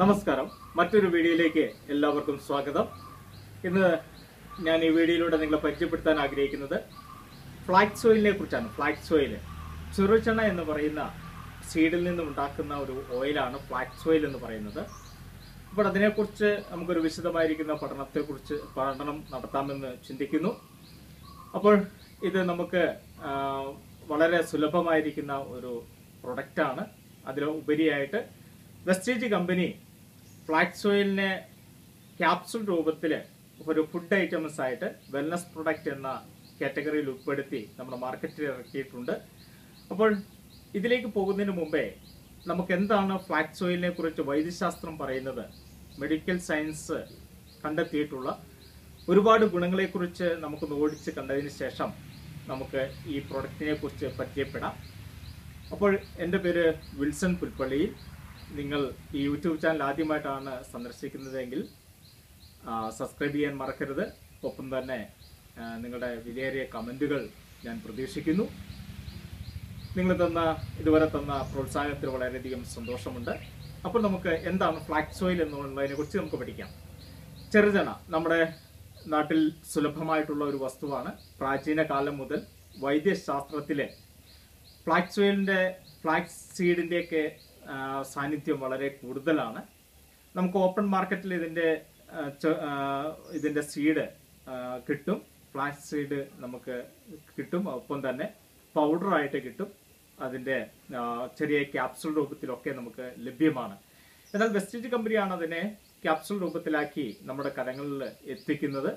നമസ്കാരം. മറ്റൊരു വീഡിയോയിലേക്ക് എല്ലാവർക്കും സ്വാഗതം. ഇന്ന് ഞാൻ ഈ വീഡിയോയിലൂടെ നിങ്ങളെ പരിചയപ്പെടുത്താൻ ആഗ്രഹിക്കുന്നത് ഫ്ലാക്സ് ഓയിലിനെ കുറിച്ചാണ്. ഫ്ലാക്സ് ഓയിൽ ചെറുചെണ്ണ എന്ന് പറയുന്ന സീഡിൽ നിന്നും ഉണ്ടാക്കുന്ന ഒരു ഓയിലാണ് ഫ്ലാക്സ് ഓയിൽ എന്ന് പറയുന്നത്. അപ്പോൾ അതിനെക്കുറിച്ച് നമുക്കൊരു വിശദമായിരിക്കുന്ന പഠനത്തെക്കുറിച്ച് പഠനം നടത്താമെന്ന് ചിന്തിക്കുന്നു. അപ്പോൾ ഇത് നമുക്ക് വളരെ സുലഭമായിരിക്കുന്ന ഒരു പ്രൊഡക്റ്റാണ്. അതിൽ ഉപരിയായിട്ട് വെസ്റ്റേജ് കമ്പനി ഫ്ലാക്സ് ഓയിലിനെ ക്യാപ്സുൾ രൂപത്തിൽ ഒരു ഫുഡ് ഐറ്റംസ് ആയിട്ട് വെൽനസ് പ്രൊഡക്റ്റ് എന്ന കാറ്റഗറിയിൽ ഉൾപ്പെടുത്തി നമ്മുടെ മാർക്കറ്റിൽ ഇറക്കിയിട്ടുണ്ട്. അപ്പോൾ ഇതിലേക്ക് പോകുന്നതിന് മുമ്പേ നമുക്ക് എന്താണ് ഫ്ലാക്സ് ഓയിലിനെ കുറിച്ച് വൈദ്യശാസ്ത്രം പറയുന്നത്? മെഡിക്കൽ സയൻസ് കണ്ടെത്തിയിട്ടുള്ള ഒരുപാട് ഗുണങ്ങളെക്കുറിച്ച് നമുക്കൊന്ന് ഓടിച്ച് കണ്ടതിന് ശേഷം നമുക്ക് ഈ പ്രൊഡക്റ്റിനെ കുറിച്ച് പരിചയപ്പെടാം. അപ്പോൾ എന്റെ പേര് വിൽസൺ പുൽപ്പള്ളിയിൽ. നിങ്ങൾ ഈ യൂട്യൂബ് ചാനൽ ആദ്യമായിട്ടാണ് സന്ദർശിക്കുന്നതെങ്കിൽ സബ്സ്ക്രൈബ് ചെയ്യാൻ മറക്കരുത്. ഒപ്പം തന്നെ നിങ്ങളുടെ വിലയേറിയ കമന്റുകൾ ഞാൻ പ്രതീക്ഷിക്കുന്നു. നിങ്ങൾ തന്ന ഇതുവരെ തന്ന പ്രോത്സാഹനത്തിൽ വളരെയധികം സന്തോഷമുണ്ട്. അപ്പോൾ നമുക്ക് എന്താണ് ഫ്ലാക്സ് ഓയിൽ എന്നുള്ളതിനെ കുറിച്ച് നമുക്ക് പഠിക്കാം. ചെറുചണ നമ്മുടെ നാട്ടിൽ സുലഭമായിട്ടുള്ള ഒരു വസ്തുവാണ്. പ്രാചീന കാലം മുതൽ വൈദ്യശാസ്ത്രത്തിലെ ഫ്ലാക്സ് ഓയിലിന്റെ ഫ്ലാക്സ് സീഡിന്റെയൊക്കെ ആ, സാന്നിധ്യം വളരെ കൂടുതലാണ്. നമുക്ക് ഓപ്പൺ മാർക്കറ്റിൽ ഇതിന്റെ ഇതിന്റെ സീഡ് കിട്ടും. ഫ്ലാക്സ് സീഡ് നമുക്ക് കിട്ടും. ഒപ്പം തന്നെ പൗഡറായിട്ട് കിട്ടും. അതിന്റെ ചെറിയ ക്യാപ്സുൾ രൂപത്തിലൊക്കെ നമുക്ക് ലഭ്യമാണ്. എന്നാൽ വെസ്റ്റേജ് കമ്പനിയാണ് അതിനെ ക്യാപ്സുൾ രൂപത്തിലാക്കി നമ്മുടെ കരങ്ങളിൽ എത്തിക്കുന്നത്.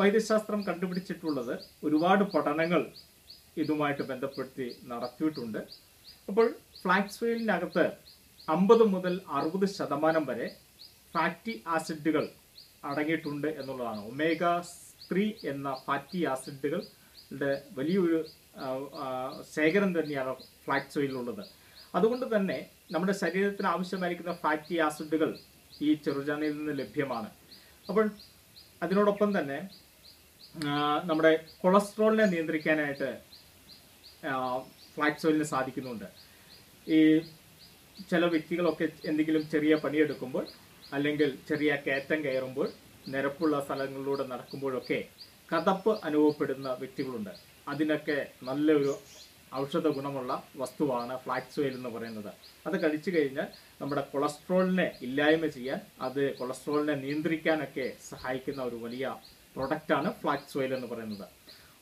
വൈദ്യശാസ്ത്രം കണ്ടുപിടിച്ചിട്ടുള്ളത് ഒരുപാട് പഠനങ്ങൾ ഇതുമായിട്ട് ബന്ധപ്പെടുത്തി നടത്തിയിട്ടുണ്ട്. അപ്പോൾ ഫ്ലാക്സ് ഓയിലിനകത്ത് അമ്പത് മുതൽ അറുപത് ശതമാനം വരെ ഫാറ്റി ആസിഡുകൾ അടങ്ങിയിട്ടുണ്ട് എന്നുള്ളതാണ്. ഒമേഗ ത്രീ എന്ന ഫാറ്റി ആസിഡുകളുടെ വലിയൊരു ശേഖരം തന്നെയാണ് ഫ്ലാക്സ് ഓയിലുള്ളത് അതുകൊണ്ട് തന്നെ നമ്മുടെ ശരീരത്തിന് ആവശ്യമായിരിക്കുന്ന ഫാറ്റി ആസിഡുകൾ ഈ ചെറുചാനയിൽ നിന്ന് ലഭ്യമാണ്. അപ്പോൾ അതിനോടൊപ്പം തന്നെ നമ്മുടെ കൊളസ്ട്രോളിനെ നിയന്ത്രിക്കാനായിട്ട് ഫ്ലാക്സ് സോയിലിന് സാധിക്കുന്നുണ്ട്. ഈ ചില വ്യക്തികളൊക്കെ എന്തെങ്കിലും ചെറിയ പണിയെടുക്കുമ്പോൾ അല്ലെങ്കിൽ ചെറിയ കയറ്റം കയറുമ്പോൾ നിരപ്പുള്ള സ്ഥലങ്ങളിലൂടെ നടക്കുമ്പോഴൊക്കെ കതപ്പ് അനുഭവപ്പെടുന്ന വ്യക്തികളുണ്ട്. അതിനൊക്കെ നല്ലൊരു ഔഷധ ഗുണമുള്ള വസ്തുവാണ് ഫ്ലാക്സ് ഓയിൽ എന്ന് പറയുന്നത്. അത് കഴിച്ചു കഴിഞ്ഞാൽ നമ്മുടെ കൊളസ്ട്രോളിനെ ഇല്ലായ്മ ചെയ്യാൻ അത് കൊളസ്ട്രോളിനെ നിയന്ത്രിക്കാനൊക്കെ സഹായിക്കുന്ന ഒരു വലിയ പ്രൊഡക്റ്റാണ് ഫ്ലാക്സ് ഓയിൽ എന്ന് പറയുന്നത്.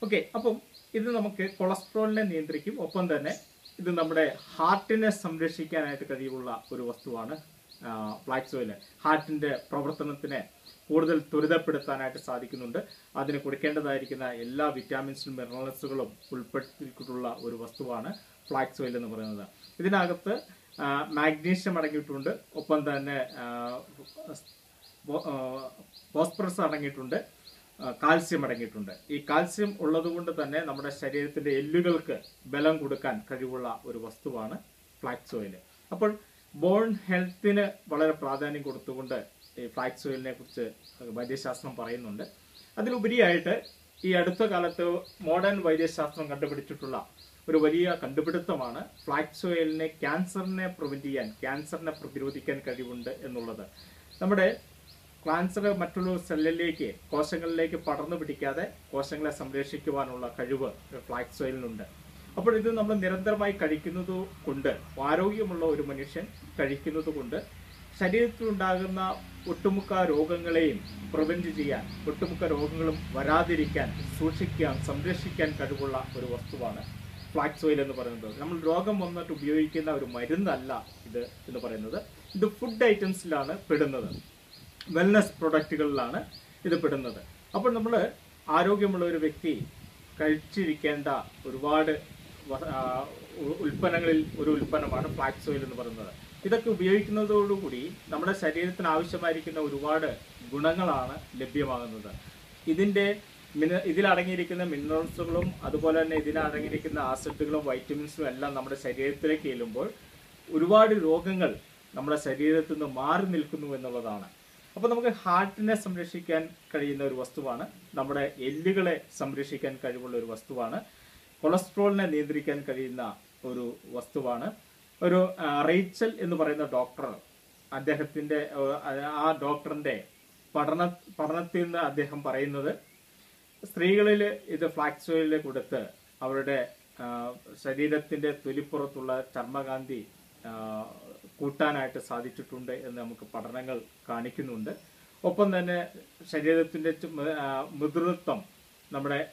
ഓക്കെ അപ്പം ഇത് നമുക്ക് കൊളസ്ട്രോളിനെ നിയന്ത്രിക്കും. ഒപ്പം തന്നെ ഇത് നമ്മുടെ ഹാർട്ടിനെ സംരക്ഷിക്കാനായിട്ട് കഴിവുള്ള ഒരു വസ്തുവാണ് ഫ്ലാക്സ് ഓയിൽ ഹാർട്ടിന്റെ പ്രവർത്തനത്തിനെ കൂടുതൽ ത്വരിതപ്പെടുത്താനായിട്ട് സാധിക്കുന്നുണ്ട്. അതിന് കൊടുക്കേണ്ടതായിരിക്കുന്ന എല്ലാ വിറ്റാമിൻസും മിനറൽസുകളും ഉൾപ്പെടുത്തിയിട്ടുള്ള ഒരു വസ്തുവാണ് ഫ്ലാക്സ് ഓയിൽ എന്ന് പറയുന്നത്. ഇതിനകത്ത് മാഗ്നീഷ്യം അടങ്ങിയിട്ടുണ്ട്. ഒപ്പം തന്നെ ഫോസ്ഫറസ് അടങ്ങിയിട്ടുണ്ട്. കാൽസ്യം അടങ്ങിയിട്ടുണ്ട്. ഈ കാൽസ്യം ഉള്ളതുകൊണ്ട് തന്നെ നമ്മുടെ ശരീരത്തിന്റെ എല്ലുകൾക്ക് ബലം കൊടുക്കാൻ കഴിവുള്ള ഒരു വസ്തുവാണ് ഫ്ലാക്സ് ഓയിൽ. അപ്പോൾ ബോൺ ഹെൽത്തിന് വളരെ പ്രാധാന്യം കൊടുത്തുകൊണ്ട് ഈ ഫ്ലാക്സ് ഓയിലിനെ കുറിച്ച് വൈദ്യശാസ്ത്രം പറയുന്നുണ്ട്. അതിലുപരിയായിട്ട് ഈ അടുത്ത കാലത്ത് മോഡേൺ വൈദ്യശാസ്ത്രം കണ്ടുപിടിച്ചിട്ടുള്ള ഒരു വലിയ കണ്ടുപിടുത്തമാണ് ഫ്ലാക്സ് ഓയിലിനെ ക്യാൻസറിനെ പ്രിവെന്റ് ചെയ്യാൻ ക്യാൻസറിനെ പ്രതിരോധിക്കാൻ കഴിവുണ്ട് എന്നുള്ളത്. നമ്മുടെ ക്യാൻസർ മറ്റുള്ള സെല്ലിലേക്ക് കോശങ്ങളിലേക്ക് പടർന്നു പിടിക്കാതെ കോശങ്ങളെ സംരക്ഷിക്കുവാനുള്ള കഴിവ് ഫ്ലാക്സ് ഓയിലിനുണ്ട് അപ്പോൾ ഇത് നമ്മൾ നിരന്തരമായി കഴിക്കുന്നത് കൊണ്ട് ആരോഗ്യമുള്ള ഒരു മനുഷ്യൻ കഴിക്കുന്നത് കൊണ്ട് ശരീരത്തിലുണ്ടാകുന്ന ഒട്ടുമുക്ക രോഗങ്ങളെയും പ്രിവെന്റ് ചെയ്യാൻ ഒട്ടുമുക്ക രോഗങ്ങളും വരാതിരിക്കാൻ സൂക്ഷിക്കാൻ സംരക്ഷിക്കാൻ കഴിവുള്ള ഒരു വസ്തുവാണ് ഫ്ലാക്സ് ഓയിൽ എന്ന് പറയുന്നത്. നമ്മൾ രോഗം വന്നിട്ട് ഉപയോഗിക്കുന്ന ഒരു മരുന്നല്ല ഇത് എന്ന് പറയുന്നത്. ഇത് ഫുഡ് ഐറ്റംസിലാണ് പെടുന്നത്. വെൽനസ് പ്രൊഡക്റ്റുകളിലാണ് ഇത് പെടുന്നത്. അപ്പോൾ നമ്മൾ ആരോഗ്യമുള്ള ഒരു വ്യക്തി കഴിച്ചിരിക്കേണ്ട ഒരുപാട് ഉൽപ്പന്നങ്ങളിൽ ഒരു ഉൽപ്പന്നമാണ് ഫ്ലാക്സ് ഓയിൽ എന്ന് പറയുന്നത്. ഇതൊക്കെ ഉപയോഗിക്കുന്നതോടുകൂടി നമ്മുടെ ശരീരത്തിന് ആവശ്യമായിരിക്കുന്ന ഒരുപാട് ഗുണങ്ങളാണ് ലഭ്യമാകുന്നത്. ഇതിന്റെ മിന ഇതിലടങ്ങിയിരിക്കുന്ന മിനറൽസുകളും അതുപോലെ തന്നെ ഇതിലടങ്ങിയിരിക്കുന്ന ആസിഡുകളും വൈറ്റമിൻസും എല്ലാം നമ്മുടെ ശരീരത്തിലേക്ക് ചെല്ലുമ്പോൾ ഒരുപാട് രോഗങ്ങൾ നമ്മുടെ ശരീരത്തിൽ നിന്ന് മാറി നിൽക്കുന്നു എന്നുള്ളതാണ്. അപ്പോൾ നമുക്ക് ഹാർട്ടിനെ സംരക്ഷിക്കാൻ കഴിയുന്ന ഒരു വസ്തുവാണ്. നമ്മുടെ എല്ലുകളെ സംരക്ഷിക്കാൻ കഴിവുള്ള ഒരു വസ്തുവാണ്. കൊളസ്ട്രോളിനെ നിയന്ത്രിക്കാൻ കഴിയുന്ന ഒരു വസ്തുവാണ്. ഒരു റേച്ചൽ എന്ന് പറയുന്ന ഡോക്ടർ അദ്ദേഹത്തിന്റെ ആ ഡോക്ടറിന്റെ പഠന പഠനത്തിൽ നിന്ന് അദ്ദേഹം പറയുന്നത് സ്ത്രീകളിൽ ഇത് ഫ്ലാക്സ് ഓയിൽ കൊടുത്ത് അവരുടെ ശരീരത്തിന്റെ തൊലിപ്പുറത്തുള്ള ചർമ്മകാന്തി കൂട്ടാനായിട്ട് സാധിച്ചിട്ടുണ്ട് എന്ന് നമുക്ക് പഠനങ്ങൾ കാണിക്കുന്നുണ്ട്. ഒപ്പം തന്നെ ശരീരത്തിന്റെ ചു- മ- ആ, മൃദുത്വം നമ്മുടെ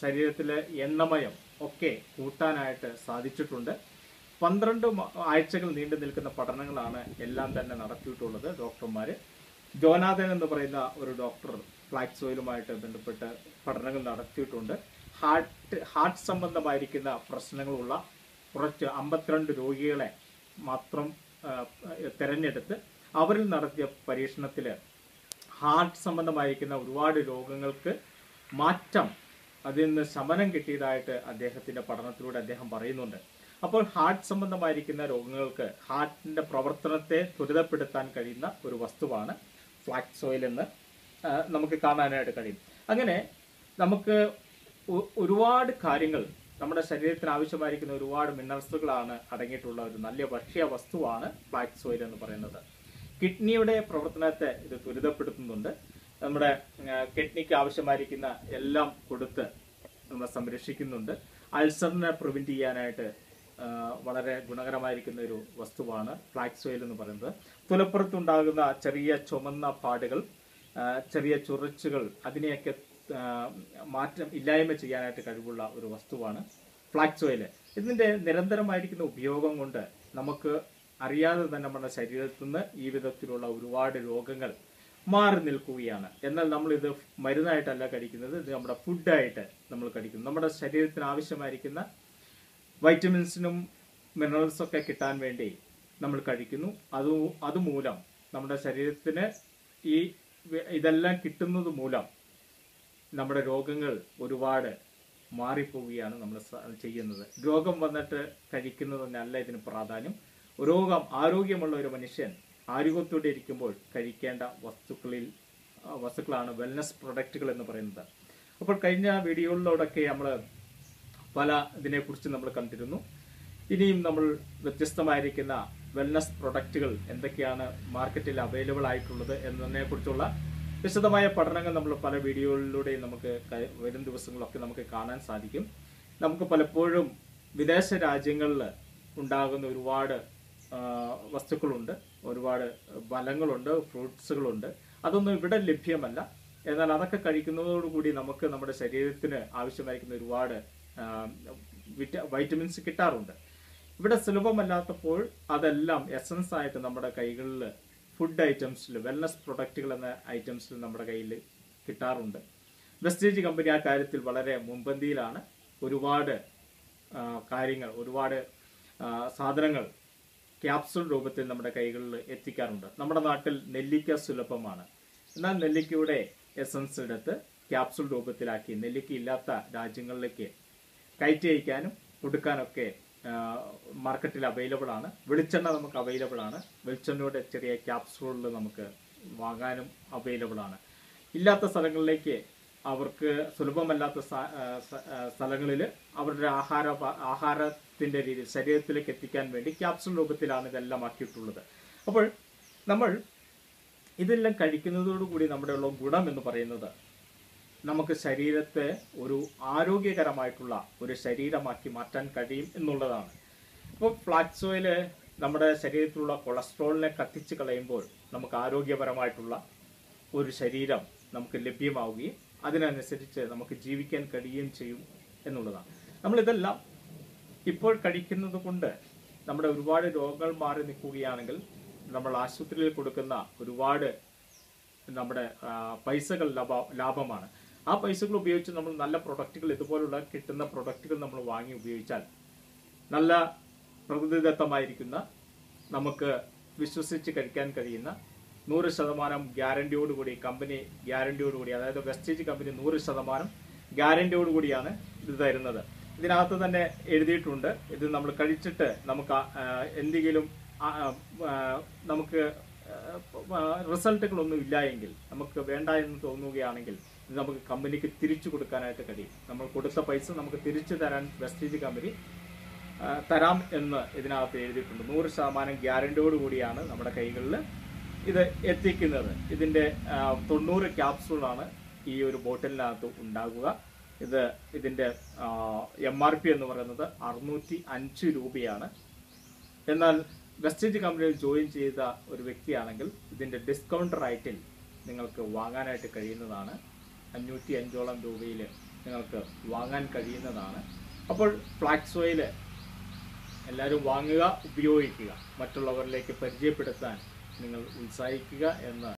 ശരീരത്തിലെ എണ്ണമയം ഒക്കെ കൂട്ടാനായിട്ട് സാധിച്ചിട്ടുണ്ട്. പന്ത്രണ്ട് ആഴ്ചകൾ നീണ്ടു നിൽക്കുന്ന പഠനങ്ങളാണ് എല്ലാം തന്നെ നടത്തിയിട്ടുള്ളത് ഡോക്ടർമാർ ജോനാഥൻ എന്ന് പറയുന്ന ഒരു ഡോക്ടർ ഫ്ലാക്സ് ഓയിലുമായിട്ട് ബന്ധപ്പെട്ട് പഠനങ്ങൾ നടത്തിയിട്ടുണ്ട്. ഹാർട്ട് ഹാർട്ട് സംബന്ധമായിരിക്കുന്ന പ്രശ്നങ്ങളുള്ള കുറച്ച് അമ്പത്തിരണ്ട് രോഗികളെ മാത്രം തെരഞ്ഞെടുത്ത് അവരിൽ നടത്തിയ പരീക്ഷണത്തിൽ ഹാർട്ട് സംബന്ധമായിരിക്കുന്ന ഒരുപാട് രോഗങ്ങൾക്ക് മാറ്റം അതിൽ നിന്ന് ശമനം കിട്ടിയതായിട്ട് അദ്ദേഹത്തിന്റെ പഠനത്തിലൂടെ അദ്ദേഹം പറയുന്നുണ്ട്. അപ്പോൾ ഹാർട്ട് സംബന്ധമായിരിക്കുന്ന രോഗങ്ങൾക്ക് ഹാർട്ടിന്റെ പ്രവർത്തനത്തെ ത്വരിതപ്പെടുത്താൻ കഴിയുന്ന ഒരു വസ്തുവാണ് ഫ്ലാക്സ് ഓയിൽ എന്ന് നമുക്ക് കാണാനായിട്ട് കഴിയും. അങ്ങനെ നമുക്ക് ഒരുപാട് കാര്യങ്ങൾ നമ്മുടെ ശരീരത്തിന് ആവശ്യമായിരിക്കുന്ന ഒരുപാട് മിനറൽസുകളാണ് അടങ്ങിയിട്ടുള്ള ഒരു നല്ല ഭക്ഷ്യ വസ്തുവാണ് ഫ്ലാക്സ് ഓയിൽ എന്ന് പറയുന്നത്. കിഡ്നിയുടെ പ്രവർത്തനത്തെ ഇത് ത്വരിതപ്പെടുത്തുന്നുണ്ട്. നമ്മുടെ കിഡ്നിക്ക് ആവശ്യമായിരിക്കുന്ന എല്ലാം കൊടുത്ത് നമ്മൾ സംരക്ഷിക്കുന്നുണ്ട്. അൾസറിനെ പ്രിവെന്റ് ചെയ്യാനായിട്ട് വളരെ ഗുണകരമായിരിക്കുന്ന ഒരു വസ്തുവാണ് ഫ്ലാക്സ് ഓയിൽ എന്ന് പറയുന്നത്. തുലപ്പുറത്തുണ്ടാകുന്ന ചെറിയ ചുമന്ന പാടുകൾ ചെറിയ ചൊറിച്ചുകൾ അതിനെയൊക്കെ മാറ്റം ഇല്ലായ്മ ചെയ്യാനായിട്ട് കഴിവുള്ള ഒരു വസ്തുവാണ് ഫ്ലാക്സ് ഓയിൽ ഇതിന്റെ നിരന്തരമായിരിക്കുന്ന ഉപയോഗം കൊണ്ട് നമുക്ക് അറിയാതെ തന്നെ നമ്മുടെ ശരീരത്തിൽ നിന്ന് ഈ വിധത്തിലുള്ള ഒരുപാട് രോഗങ്ങൾ മാറി നിൽക്കുകയാണ്. എന്നാൽ നമ്മൾ ഇത് മരുന്നായിട്ടല്ല കഴിക്കുന്നത് ഇത് നമ്മുടെ ഫുഡായിട്ട് നമ്മൾ കഴിക്കുന്നു. നമ്മുടെ ശരീരത്തിന് ആവശ്യമായിരിക്കുന്ന വൈറ്റമിൻസിനും മിനറൽസും ഒക്കെ കിട്ടാൻ വേണ്ടി നമ്മൾ കഴിക്കുന്നു. അത് അതുമൂലം നമ്മുടെ ശരീരത്തിന് ഈ ഇതെല്ലാം കിട്ടുന്നത് മൂലം നമ്മുടെ രോഗങ്ങൾ ഒരുപാട് മാറിപ്പോവുകയാണ് നമ്മൾ ചെയ്യുന്നത്. രോഗം വന്നിട്ട് കഴിക്കുന്നതല്ല ഇതിന് പ്രാധാന്യം. രോഗം ആരോഗ്യമുള്ള ഒരു മനുഷ്യൻ ആരോഗ്യത്തോടെ ഇരിക്കുമ്പോൾ കഴിക്കേണ്ട വസ്തുക്കളിൽ വസ്തുക്കളാണ് വെൽനസ് പ്രൊഡക്റ്റുകൾ എന്ന് പറയുന്നത്. അപ്പോൾ കഴിഞ്ഞ വീഡിയോകളിലൂടെയൊക്കെ നമ്മൾ പല ഇതിനെക്കുറിച്ച് നമ്മൾ കണ്ടിരുന്നു. ഇനിയും നമ്മൾ വ്യത്യസ്തമായിരിക്കുന്ന വെൽനസ് പ്രൊഡക്റ്റുകൾ എന്തൊക്കെയാണ് മാർക്കറ്റിൽ അവൈലബിൾ ആയിട്ടുള്ളത് എന്നതിനെ കുറിച്ചുള്ള വിശദമായ പഠനങ്ങൾ നമ്മൾ പല വീഡിയോകളിലൂടെയും നമുക്ക് വരും ദിവസങ്ങളൊക്കെ നമുക്ക് കാണാൻ സാധിക്കും. നമുക്ക് പലപ്പോഴും വിദേശ രാജ്യങ്ങളിൽ ഉണ്ടാകുന്ന ഒരുപാട് വസ്തുക്കളുണ്ട്. ഒരുപാട് ഫലങ്ങളുണ്ട് ഫ്രൂട്ട്സുകളുണ്ട്. അതൊന്നും ഇവിടെ ലഭ്യമല്ല. എന്നാൽ അതൊക്കെ കഴിക്കുന്നതോടുകൂടി നമുക്ക് നമ്മുടെ ശരീരത്തിന് ആവശ്യമായിരിക്കുന്ന ഒരുപാട് വൈറ്റമിൻസ് കിട്ടാറുണ്ട്. ഇവിടെ സുലഭമല്ലാത്തപ്പോൾ അതെല്ലാം എസൻസ് ആയിട്ട് നമ്മുടെ കൈകളിൽ ഫുഡ് ഐറ്റംസിൽ വെൽനസ് പ്രൊഡക്റ്റുകൾ എന്ന ഐറ്റംസിൽ നമ്മുടെ കയ്യിൽ കിട്ടാറുണ്ട്. വെസ്റ്റേജ് കമ്പനി ആ കാര്യത്തിൽ വളരെ മുൻപന്തിയിലാണ് ഒരുപാട് കാര്യങ്ങൾ ഒരുപാട് സാധനങ്ങൾ ക്യാപ്സുൾ രൂപത്തിൽ നമ്മുടെ കൈകളിൽ എത്തിക്കാറുണ്ട്. നമ്മുടെ നാട്ടിൽ നെല്ലിക്ക സുലഭമാണ്. എന്നാൽ നെല്ലിക്കയുടെ എസൻസ് എടുത്ത് ക്യാപ്സുൾ രൂപത്തിലാക്കി നെല്ലിക്ക ഇല്ലാത്ത രാജ്യങ്ങളിലേക്ക് കയറ്റി അയക്കാനും കൊടുക്കാനൊക്കെ മാർക്കറ്റിൽ അവൈലബിൾ ആണ്. വെളിച്ചെണ്ണ നമുക്ക് അവൈലബിൾ ആണ്. വെളിച്ചെണ്ണയുടെ ചെറിയ ക്യാപ്സൂളിൽ നമുക്ക് വാങ്ങാനും അവൈലബിൾ ആണ്. ഇല്ലാത്ത സ്ഥലങ്ങളിലേക്ക് അവർക്ക് സുലഭമല്ലാത്ത സ്ഥലങ്ങളിൽ അവരുടെ ആഹാര ആഹാരത്തിന്റെ ആഹാരത്തിന്റെ രീതി ശരീരത്തിലേക്ക് എത്തിക്കാൻ വേണ്ടി ക്യാപ്സൂൾ രൂപത്തിലാണ് ഇതെല്ലാം ആക്കിയിട്ടുള്ളത്. അപ്പോൾ നമ്മൾ ഇതെല്ലാം കഴിക്കുന്നതോടുകൂടി നമ്മുടെ ഉള്ള ഗുണം എന്ന് പറയുന്നത് നമുക്ക് ശരീരത്തെ ഒരു ആരോഗ്യകരമായിട്ടുള്ള ഒരു ശരീരമാക്കി മാറ്റാൻ കഴിയും എന്നുള്ളതാണ്. ഇപ്പോൾ ഫ്ലാക്സ് ഓയിൽ നമ്മുടെ ശരീരത്തിലുള്ള കൊളസ്ട്രോളിനെ കത്തിച്ച് കളയുമ്പോൾ നമുക്ക് ആരോഗ്യപരമായിട്ടുള്ള ഒരു ശരീരം നമുക്ക് ലഭ്യമാവുകയും അതിനനുസരിച്ച് നമുക്ക് ജീവിക്കാൻ കഴിയുകയും ചെയ്യും എന്നുള്ളതാണ്. നമ്മളിതെല്ലാം ഇപ്പോൾ കഴിക്കുന്നത് കൊണ്ട് നമ്മുടെ ഒരുപാട് രോഗങ്ങൾ മാറി നിൽക്കുകയാണെങ്കിൽ നമ്മൾ ആശുപത്രിയിൽ കൊടുക്കുന്ന ഒരുപാട് നമ്മുടെ പൈസകൾ ലാഭ ലാഭമാണ്. ആ പൈസകൾ ഉപയോഗിച്ച് നമ്മൾ നല്ല പ്രൊഡക്റ്റുകൾ ഇതുപോലുള്ള കിട്ടുന്ന പ്രൊഡക്റ്റുകൾ നമ്മൾ വാങ്ങി ഉപയോഗിച്ചാൽ നല്ല പ്രകൃതിദത്തമായിരിക്കുന്ന നമുക്ക് വിശ്വസിച്ച് കഴിക്കാൻ കഴിയുന്ന നൂറ് ശതമാനം ഗ്യാരണ്ടിയോടുകൂടി കമ്പനി ഗ്യാരണ്ടിയോടുകൂടി അതായത് വെസ്റ്റേജ് കമ്പനി നൂറ് ശതമാനം ഗ്യാരണ്ടിയോടുകൂടിയാണ് ഇത് തരുന്നത്. ഇതിനകത്ത് തന്നെ എഴുതിയിട്ടുണ്ട് ഇത് നമ്മൾ കഴിച്ചിട്ട് നമുക്ക് എന്തെങ്കിലും നമുക്ക് റിസൾട്ടുകളൊന്നും ഇല്ല എങ്കിൽ നമുക്ക് വേണ്ട എന്ന് തോന്നുകയാണെങ്കിൽ നമുക്ക് കമ്പനിക്ക് തിരിച്ചു കൊടുക്കാനായിട്ട് കഴിയും. നമ്മൾ കൊടുത്ത പൈസ നമുക്ക് തിരിച്ചു തരാൻ വെസ്റ്റേജ് കമ്പനി തരാം എന്ന് ഇതിനകത്ത് എഴുതിയിട്ടുണ്ട്. നൂറ് ശതമാനം ഗ്യാരണ്ടിയോട് കൂടിയാണ് നമ്മുടെ കൈകളിൽ ഇത് എത്തിക്കുന്നത്. ഇതിന്റെ തൊണ്ണൂറ് ക്യാപ്സൂളാണ് ഈ ഒരു ബോട്ടിലിനകത്ത് ഉണ്ടാകുക. ഇത് ഇതിന്റെ എം ആർ പി എന്ന് പറയുന്നത് അറുന്നൂറ്റി അഞ്ച് രൂപയാണ്. എന്നാൽ വെസ്റ്റേജ് കമ്പനിയിൽ ജോയിൻ ചെയ്ത ഒരു വ്യക്തിയാണെങ്കിൽ ഇതിന്റെ ഡിസ്കൗണ്ട് റൈറ്റിൽ നിങ്ങൾക്ക് വാങ്ങാനായിട്ട് കഴിയുന്നതാണ്. അഞ്ഞൂറ്റി അഞ്ചോളം രൂപയിൽ നിങ്ങൾക്ക് വാങ്ങാൻ കഴിയുന്നതാണ്. അപ്പോൾ ഫ്ലാക്സ് ഓയിൽ എല്ലാവരും വാങ്ങുക ഉപയോഗിക്കുക. മറ്റുള്ളവരിലേക്ക് പരിചയപ്പെടുത്താൻ നിങ്ങൾ ഉത്സാഹിക്കുക എന്ന്